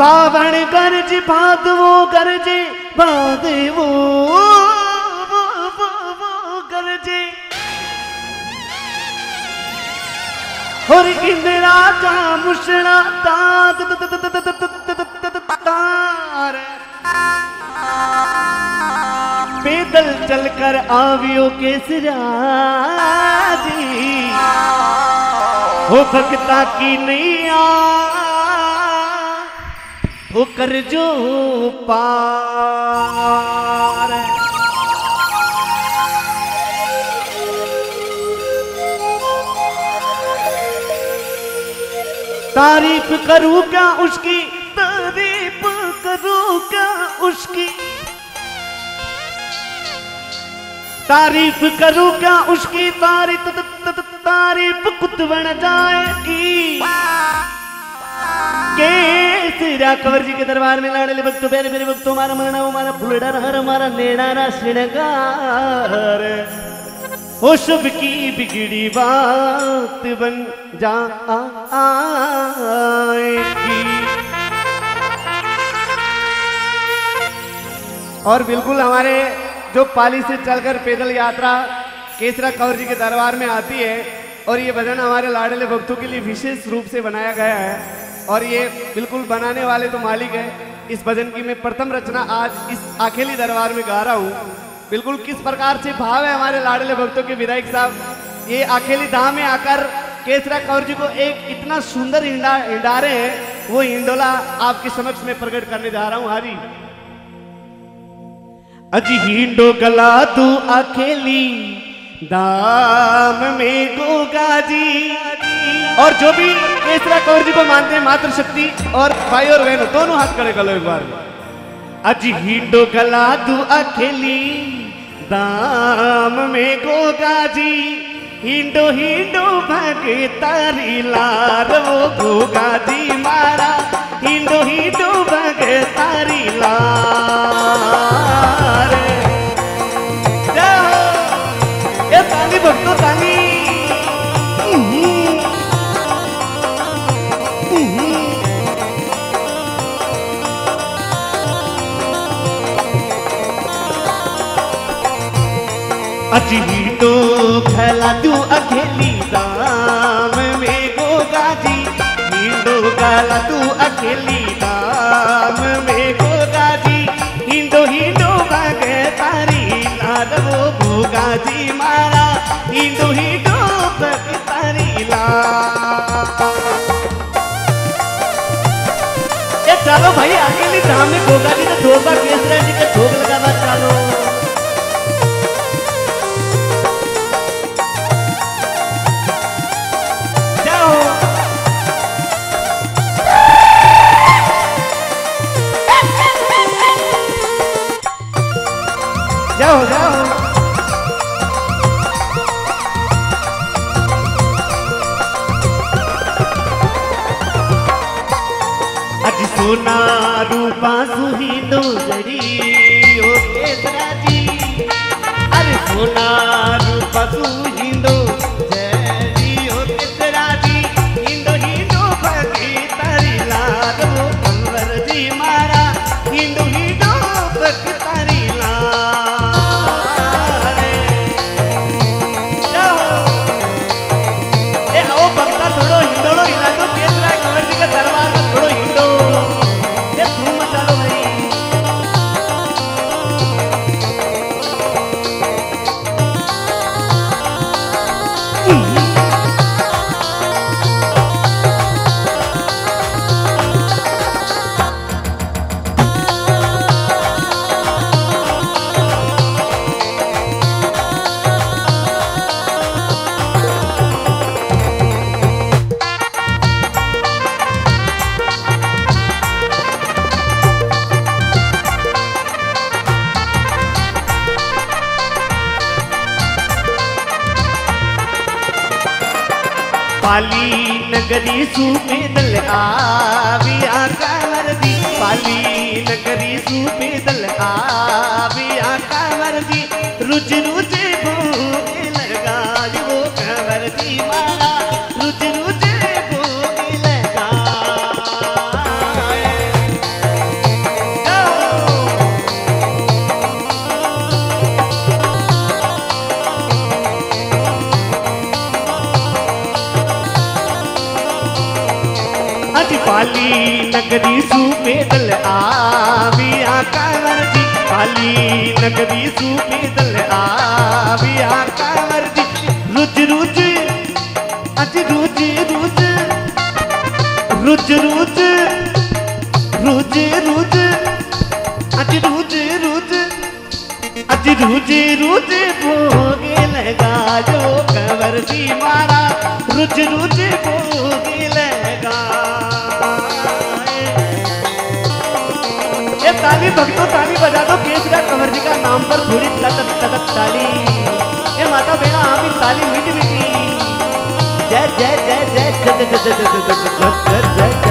सावण गरज भादवो गरजे भादवो वो, वो, वो और इंदिरा का मुशड़ा ताक तार पैदल चलकर आवियो केसरा जी हो भक्ता की नैया हो कर जो पार। तारीफ़ करूँ क्या उसकी? तारीफ़ करूँ क्या उसकी? तारीफ़ करूँ क्या उसकी? तारीफ़ तारीफ़ कुत बन जाएगी? केसरा कंवर जी के दरबार में लाडले भक्त मेरे मेरे भक्त हमारा मरना हमारा फुलडा हर हमारा नेड़ा श्रृंगार। हो शुभ की बिगड़ी बात बन जाएगी। और बिल्कुल हमारे जो पाली से चलकर पैदल यात्रा केसरा कंवर जी के दरबार में आती है, और ये भजन हमारे लाडले भक्तों के लिए विशेष रूप से बनाया गया है। और ये बिल्कुल बनाने वाले तो मालिक है। इस भजन की मैं प्रथम रचना आज इस अकेली दरबार में गा रहा हूँ। बिल्कुल किस प्रकार से भाव है हमारे लाडले भक्तों के विधायक साहब। ये अकेली धाम में आकर केसरा कौर जी को एक इतना सुंदर हिंडा, हिंडारे हैं, वो हिंडोला आपके समक्ष में प्रकट करने जा रहा हूँ हारी अजी हिंडो गला तू अकेली दाम में गोगा जी। और जो भी केसरा कौर जी को मानते हैं मातृ शक्ति और भाई और बहनों, दोनों हाथ खड़े कर लो एक बार। अजी हिंडो गला तू अकेली, दाम में गोगा जी। हिंडो हिंडो भगे तारी लार, वो गोगा जी मारा। हिंडो हिंडो भगे तारी लार। हो। ये ताली भक्तों ताली। अजी तो खला तू अकेली दाम में गोगा जी। हिंदो गला तू अकेली दाम में गोगा जी। हिंदो हिंदो भागे तारी लाल गोगा जी मारा। हिंदो हिंदो भागे तारी ये चलो भाई अकेली धाम में गोगा जी का धोबा केसरा जी का धोख लगावा, चलो। सोना रूपा दो जड़ी ओ केसरा जी। अरे सोना पाली नगरी सूपेदल आवी कर दी पाली नगरी सूपेदल आवी आविया पाली नगरी सू पैदल आविया कंवर जी पाली नगरी सू पैदल आविया कंवर जी रुज रुज, अज रुज रुज रुज रुज रुज रुज, अज रुज रुज, अज रुज रुज, भोगे लगा जो कंवर जी मारा। रुज रुज ताली भक्तों ताली बजा दो केसरा कंवर जी का नाम पर थोड़ी तकत तदक ताली ये माता बेटा आप ही ताली मीठी मीठी जय जय जय जय जय जय जय जय जय जय जय जय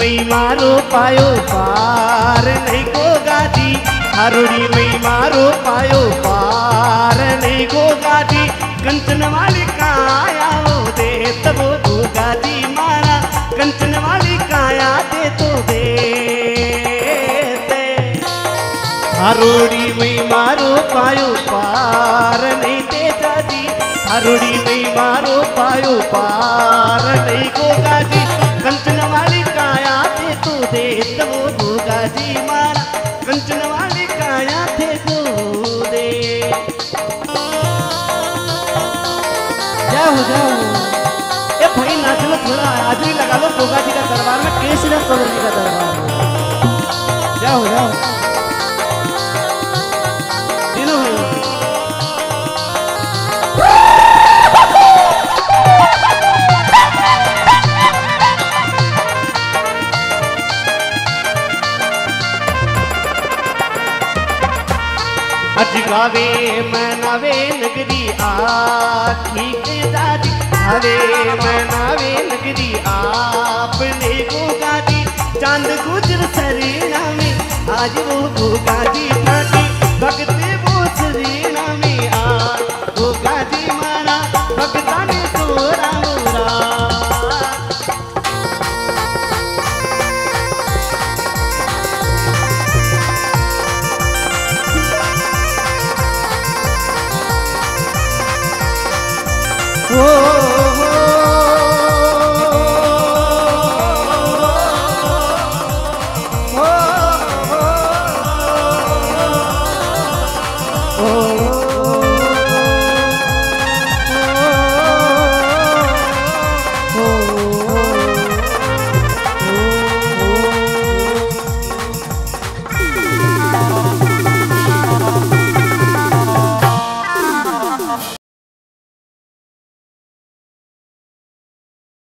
मई मारो पायो पार नहीं गो गादी हरुड़ी मई मारो पायो पार नहीं गो गादी कंचन वाली काया हो दे तब तो गादी मारा। कंचन वाली काया दे तो दे हरुड़ी मई मारो पायो पार नहीं दे दादी हरुड़ी मई मारो पायो पार नहीं गो गादी दे तो वो गाजी मारा कंचन वाली काया थे तो दे जाओ जाओ। ए भाई नाच लो थोड़ा हाजरी लगा लो गोगा जी का दरबार में केसरी कंवर जी का दरबार जाओ जाओ। तीनों गावे मनावे नगरी आखी के दादी। हरे मनावे नगरी आपने को गादी। चाँद गुजर सरी नामी आज वो को गादी दादी भगते वो सरीना में आ गादी मारा। भगते